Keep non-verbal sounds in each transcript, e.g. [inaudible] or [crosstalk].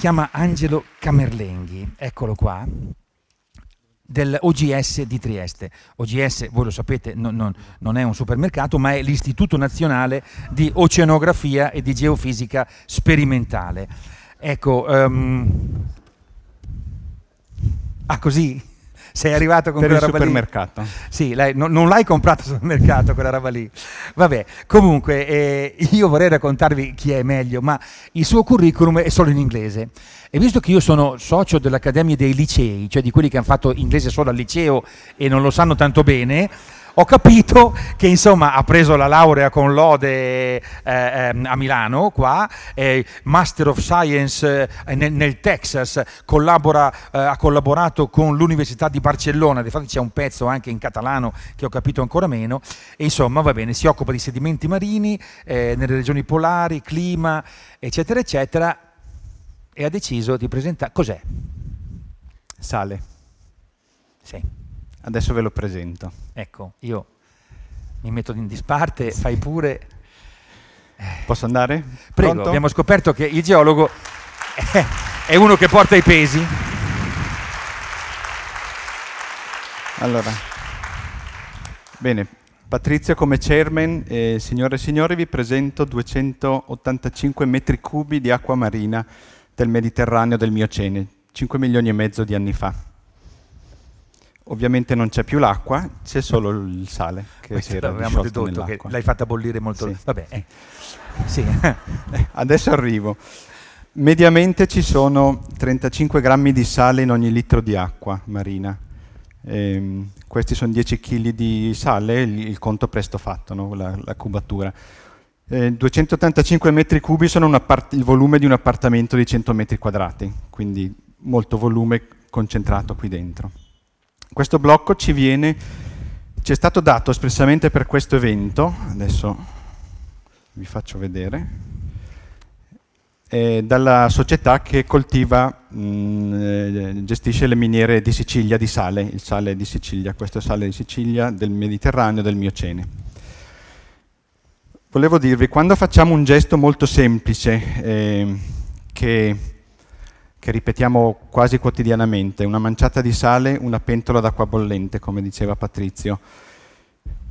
chiama Angelo Camerlenghi, eccolo qua, del OGS di Trieste. OGS, voi lo sapete, non, non, non è un supermercato, ma è l'Istituto Nazionale di Oceanografia e di Geofisica Sperimentale. Ecco, um... ah così? Sei arrivato con per quella roba supermercato. lì. Sì, lei, no, non l'hai comprato sul [laughs] mercato quella roba lì. Vabbè, comunque eh, io vorrei raccontarvi chi è meglio, ma il suo curriculum è solo in inglese. E visto che io sono socio dell'Accademia dei Licei, cioè di quelli che hanno fatto inglese solo al liceo e non lo sanno tanto bene, ho capito che insomma ha preso la laurea con lode eh, ehm, a Milano, qua, eh, Master of Science eh, nel, nel, Texas, collabora, eh, ha collaborato con l'Università di Barcellona, infatti c'è un pezzo anche in catalano che ho capito ancora meno, e insomma va bene, si occupa di sedimenti marini eh, nelle regioni polari, clima, eccetera, eccetera, e ha deciso di presentare... Cos'è? Sale. Sì. Adesso ve lo presento. Ecco, io mi metto in disparte, fai pure... Posso andare? Prego, Pronto? abbiamo scoperto che il geologo è uno che porta i pesi. Allora, bene, Patrizio come chairman, eh, signore e signori, vi presento 285 metri cubi di acqua marina del Mediterraneo del Miocene, 5 milioni e mezzo di anni fa. Ovviamente non c'è più l'acqua, c'è solo il sale che Questo si era avevamo dedotto che l'hai fatta bollire molto. Sì. Vabbè, eh. [laughs] sì. [laughs] Adesso arrivo. Mediamente ci sono 35 grammi di sale in ogni litro di acqua marina. Ehm, questi sono 10 kg di sale, il, conto presto fatto, no? la, la, cubatura. Eh, 285 metri cubi sono il volume di un appartamento di 100 metri quadrati, quindi molto volume concentrato qui dentro. Questo blocco ci viene, ci è stato dato espressamente per questo evento, adesso vi faccio vedere, eh, dalla società che coltiva, mh, eh, gestisce le miniere di Sicilia di sale, il sale di Sicilia, questo è sale di Sicilia del Mediterraneo, del Miocene. Volevo dirvi, quando facciamo un gesto molto semplice, eh, che che ripetiamo quasi quotidianamente, una manciata di sale, una pentola d'acqua bollente, come diceva Patrizio.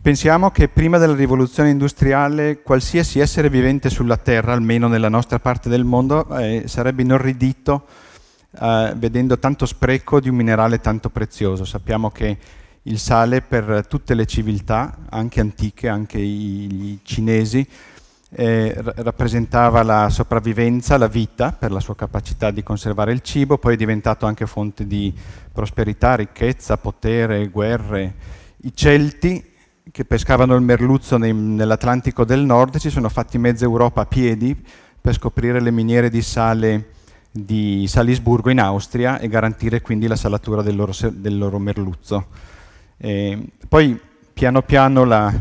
Pensiamo che prima della rivoluzione industriale qualsiasi essere vivente sulla Terra, almeno nella nostra parte del mondo, eh, sarebbe inorridito eh, vedendo tanto spreco di un minerale tanto prezioso. Sappiamo che il sale per tutte le civiltà, anche antiche, anche i, i cinesi, eh, rappresentava la sopravvivenza, la vita per la sua capacità di conservare il cibo, poi è diventato anche fonte di prosperità, ricchezza, potere, guerre. I Celti che pescavano il merluzzo nell'Atlantico del Nord si sono fatti mezza Europa a piedi per scoprire le miniere di sale di Salisburgo in Austria e garantire quindi la salatura del loro, del loro merluzzo. Eh, poi piano piano la,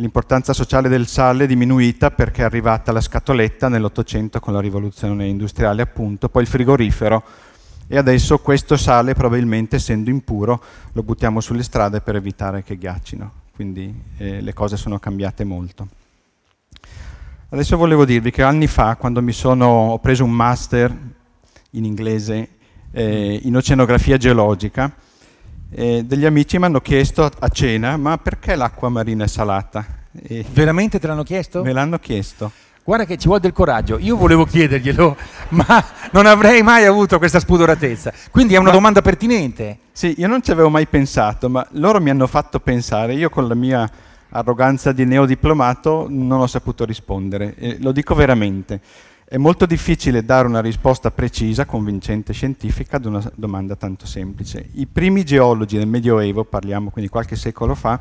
l'importanza sociale del sale è diminuita perché è arrivata la scatoletta nell'Ottocento con la rivoluzione industriale appunto, poi il frigorifero e adesso questo sale probabilmente essendo impuro lo buttiamo sulle strade per evitare che ghiaccino, quindi eh, le cose sono cambiate molto. Adesso volevo dirvi che anni fa, quando mi sono, ho preso un master in inglese eh, in oceanografia geologica, eh, degli amici mi hanno chiesto a cena, ma perché l'acqua marina è salata? E Veramente te l'hanno chiesto? Me l'hanno chiesto. Guarda che ci vuole del coraggio. Io volevo chiederglielo, [laughs] ma non avrei mai avuto questa spudoratezza. Quindi è una ma, domanda pertinente. Sì, io non ci avevo mai pensato, ma loro mi hanno fatto pensare. Io con la mia arroganza di neodiplomato non ho saputo rispondere. E lo dico veramente. È molto difficile dare una risposta precisa, convincente, scientifica ad una domanda tanto semplice. I primi geologi nel Medioevo, parliamo quindi qualche secolo fa,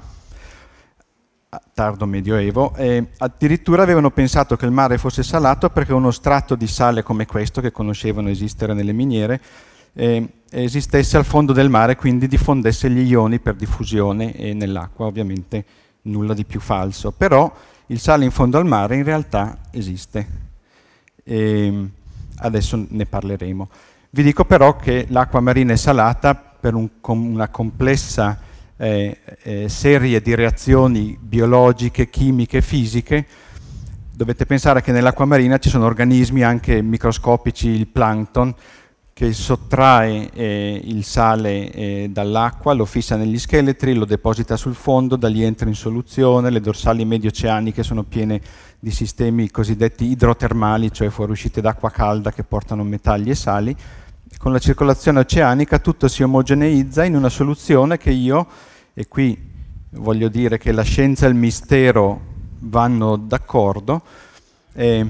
tardo Medioevo, eh, addirittura avevano pensato che il mare fosse salato perché uno strato di sale come questo, che conoscevano esistere nelle miniere, eh, esistesse al fondo del mare, quindi diffondesse gli ioni per diffusione e nell'acqua, ovviamente nulla di più falso. Però il sale in fondo al mare in realtà esiste e adesso ne parleremo. Vi dico però che l'acqua marina è salata per un, una complessa eh, eh, serie di reazioni biologiche, chimiche, fisiche, dovete pensare che nell'acqua marina ci sono organismi anche microscopici, il plankton, che sottrae eh, il sale eh, dall'acqua, lo fissa negli scheletri, lo deposita sul fondo, da lì entra in soluzione, le dorsali medio-oceaniche sono piene di sistemi cosiddetti idrotermali, cioè fuoriuscite d'acqua calda che portano metalli e sali. Con la circolazione oceanica tutto si omogeneizza in una soluzione che io, e qui voglio dire che la scienza e il mistero vanno d'accordo, eh,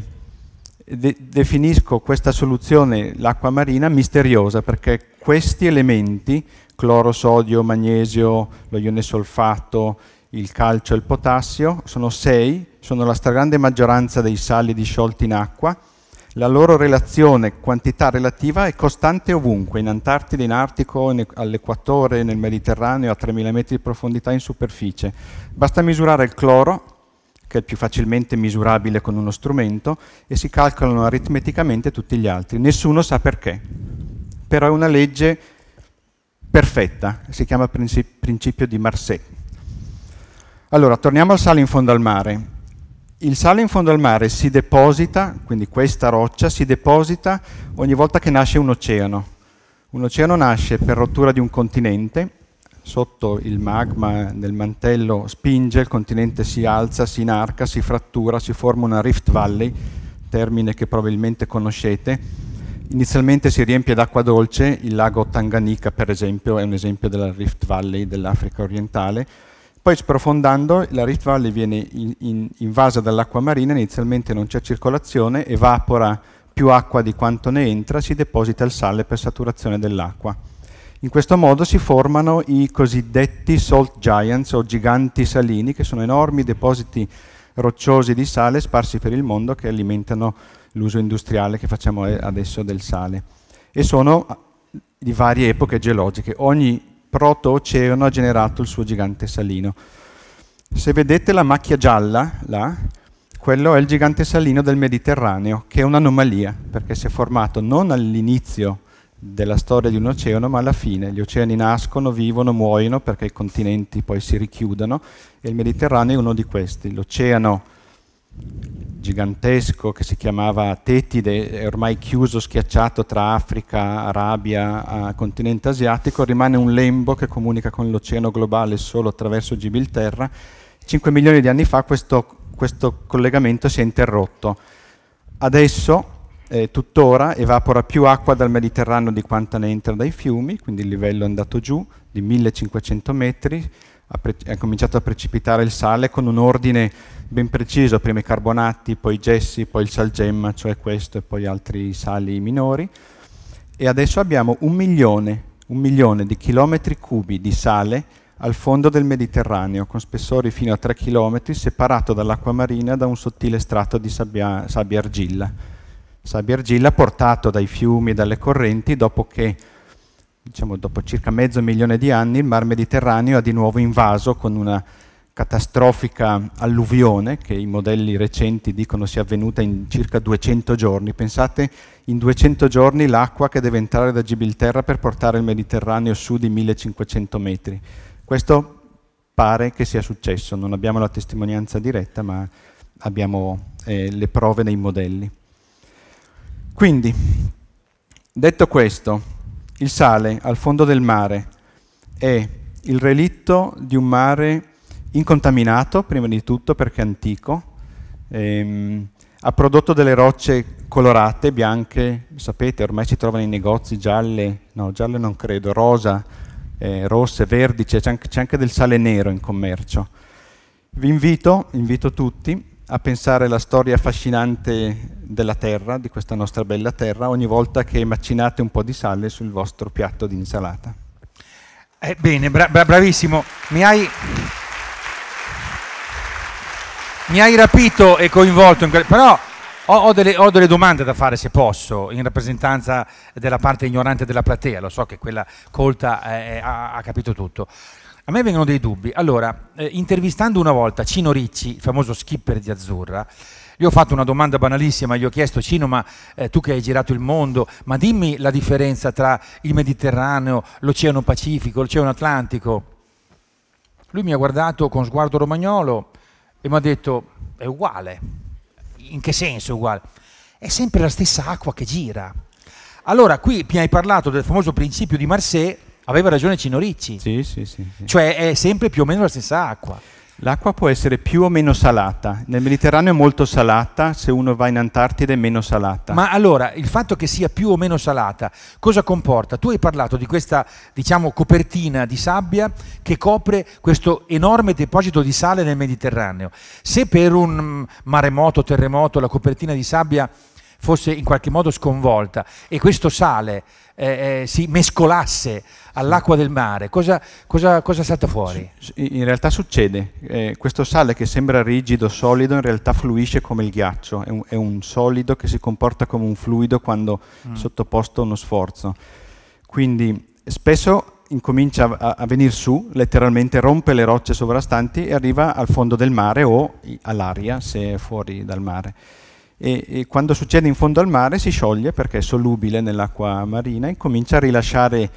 de- definisco questa soluzione, l'acqua marina, misteriosa perché questi elementi, cloro, sodio, magnesio, lo ione solfato, il calcio e il potassio, sono sei, sono la stragrande maggioranza dei sali disciolti in acqua. La loro relazione quantità relativa è costante ovunque, in Antartide, in Artico, all'equatore, nel Mediterraneo, a 3000 metri di profondità in superficie. Basta misurare il cloro, che è più facilmente misurabile con uno strumento, e si calcolano aritmeticamente tutti gli altri. Nessuno sa perché, però è una legge perfetta, si chiama principio di Marseille. Allora, torniamo al sale in fondo al mare. Il sale in fondo al mare si deposita, quindi questa roccia si deposita ogni volta che nasce un oceano. Un oceano nasce per rottura di un continente sotto il magma nel mantello spinge, il continente si alza, si inarca, si frattura, si forma una Rift Valley, termine che probabilmente conoscete. Inizialmente si riempie d'acqua dolce, il lago Tanganika per esempio è un esempio della Rift Valley dell'Africa orientale, poi sprofondando la Rift Valley viene in, in, invasa dall'acqua marina, inizialmente non c'è circolazione, evapora più acqua di quanto ne entra, si deposita il sale per saturazione dell'acqua in questo modo si formano i cosiddetti salt giants o giganti salini, che sono enormi depositi rocciosi di sale sparsi per il mondo che alimentano l'uso industriale che facciamo adesso del sale. E sono di varie epoche geologiche. Ogni proto-oceano ha generato il suo gigante salino. Se vedete la macchia gialla, là, quello è il gigante salino del Mediterraneo, che è un'anomalia, perché si è formato non all'inizio della storia di un oceano, ma alla fine gli oceani nascono, vivono, muoiono perché i continenti poi si richiudono e il Mediterraneo è uno di questi. L'oceano gigantesco che si chiamava Tetide, è ormai chiuso, schiacciato tra Africa, Arabia, continente asiatico, rimane un lembo che comunica con l'oceano globale solo attraverso Gibilterra. 5 milioni di anni fa questo, questo collegamento si è interrotto. Adesso eh, tuttora evapora più acqua dal Mediterraneo di quanta ne entra dai fiumi, quindi il livello è andato giù di 1500 metri, è cominciato a precipitare il sale con un ordine ben preciso, prima i carbonati, poi i gessi, poi il salgemma, cioè questo e poi altri sali minori, e adesso abbiamo un milione, un milione di chilometri cubi di sale al fondo del Mediterraneo, con spessori fino a 3 km, separato dall'acqua marina da un sottile strato di sabbia, sabbia argilla. Sabbia argilla portato dai fiumi e dalle correnti dopo che, diciamo, dopo circa mezzo milione di anni, il mar Mediterraneo ha di nuovo invaso con una catastrofica alluvione che i modelli recenti dicono sia avvenuta in circa 200 giorni. Pensate in 200 giorni l'acqua che deve entrare da Gibilterra per portare il Mediterraneo su di 1500 metri. Questo pare che sia successo, non abbiamo la testimonianza diretta ma abbiamo eh, le prove nei modelli. Quindi, detto questo, il sale al fondo del mare è il relitto di un mare incontaminato, prima di tutto perché è antico, ehm, ha prodotto delle rocce colorate, bianche, sapete, ormai si trovano nei negozi gialle, no, gialle non credo, rosa, eh, rosse, verdi, c'è anche, anche del sale nero in commercio. Vi invito, invito tutti a pensare alla storia affascinante della terra, di questa nostra bella terra, ogni volta che macinate un po' di sale sul vostro piatto di insalata. Eh, bene, bra- bra- bravissimo. Mi hai, mi hai rapito e coinvolto, in que- però ho, ho, delle, ho, delle, domande da fare se posso, in rappresentanza della parte ignorante della platea, lo so che quella colta eh, ha, ha capito tutto. A me vengono dei dubbi. Allora, eh, intervistando una volta Cino Ricci, il famoso skipper di Azzurra, gli ho fatto una domanda banalissima, gli ho chiesto Cino, ma eh, tu che hai girato il mondo, ma dimmi la differenza tra il Mediterraneo, l'Oceano Pacifico, l'Oceano Atlantico. Lui mi ha guardato con sguardo romagnolo e mi ha detto, è uguale. in che senso uguale? È sempre la stessa acqua che gira. Allora, qui mi hai parlato del famoso principio di Marseille, aveva ragione Cino Ricci. Sì, sì, sì, sì. Cioè è sempre più o meno la stessa acqua. L'acqua può essere più o meno salata. Nel Mediterraneo è molto salata, se uno va in Antartide è meno salata. Ma allora, il fatto che sia più o meno salata, cosa comporta? Tu hai parlato di questa, diciamo, copertina di sabbia che copre questo enorme deposito di sale nel Mediterraneo. Se per un maremoto, terremoto, la copertina di sabbia fosse in qualche modo sconvolta e questo sale eh, eh, si mescolasse all'acqua del mare, cosa, cosa, cosa, salta fuori? In realtà succede, eh, questo sale che sembra rigido, solido, in realtà fluisce come il ghiaccio, è un, è un solido che si comporta come un fluido quando mm. sottoposto a uno sforzo. Quindi spesso incomincia a, a venire su, letteralmente rompe le rocce sovrastanti e arriva al fondo del mare o all'aria se è fuori dal mare e, e, quando succede in fondo al mare si scioglie perché è solubile nell'acqua marina e comincia a rilasciare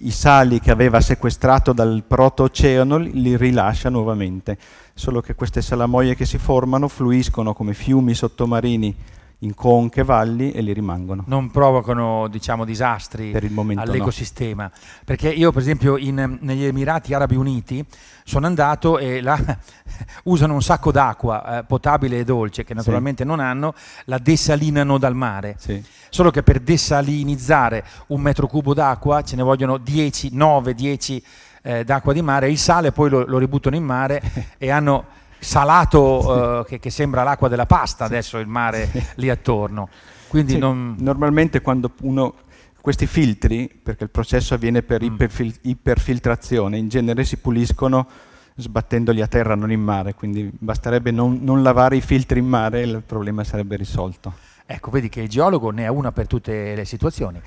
i sali che aveva sequestrato dal proto-oceano, li rilascia nuovamente, solo che queste salamoie che si formano fluiscono come fiumi sottomarini in conche, valli e li rimangono. Non provocano diciamo, disastri all'ecosistema. No. Perché io per esempio in, negli Emirati Arabi Uniti sono andato e là [laughs] usano un sacco d'acqua eh, potabile e dolce che naturalmente sì. non hanno, la desalinano dal mare. Sì. Solo che per desalinizzare un metro cubo d'acqua ce ne vogliono 10, 9, 10 eh, d'acqua di mare, il sale poi lo, lo ributtano in mare [laughs] e hanno salato sì. uh, che, che, sembra l'acqua della pasta sì. adesso il mare sì. lì attorno. Quindi non... Normalmente quando uno questi filtri, perché il processo avviene per mm. iperfil iperfiltrazione, in genere si puliscono sbattendoli a terra, non in mare, quindi basterebbe non, non lavare i filtri in mare e il problema sarebbe risolto. Ecco, vedi che il geologo ne ha una per tutte le situazioni,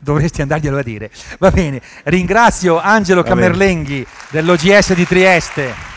dovresti andarglielo a dire. Va bene, ringrazio Angelo Camerlenghi dell'OGS di Trieste.